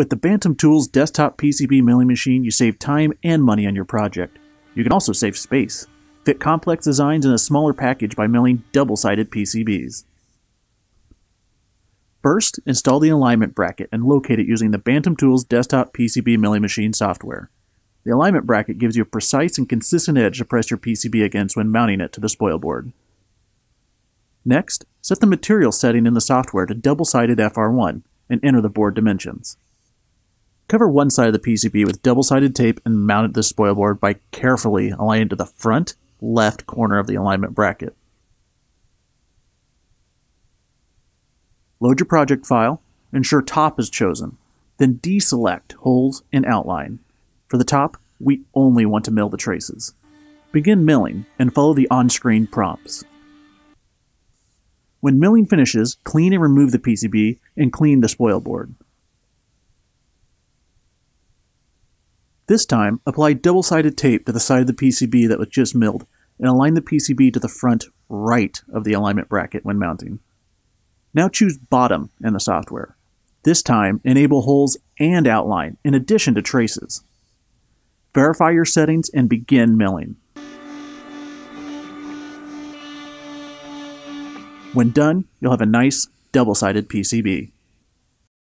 With the Bantam Tools desktop PCB milling machine, you save time and money on your project. You can also save space. Fit complex designs in a smaller package by milling double-sided PCBs. First, install the alignment bracket and locate it using the Bantam Tools desktop PCB milling machine software. The alignment bracket gives you a precise and consistent edge to press your PCB against when mounting it to the spoil board. Next, set the material setting in the software to double-sided FR1 and enter the board dimensions. Cover one side of the PCB with double-sided tape and mount it to the spoil board by carefully aligning to the front left corner of the alignment bracket. Load your project file, ensure top is chosen, then deselect holes and outline. For the top, we only want to mill the traces. Begin milling and follow the on-screen prompts. When milling finishes, clean and remove the PCB and clean the spoil board. This time, apply double-sided tape to the side of the PCB that was just milled and align the PCB to the front right of the alignment bracket when mounting. Now choose Bottom in the software. This time, enable holes and outline in addition to traces. Verify your settings and begin milling. When done, you'll have a nice double-sided PCB.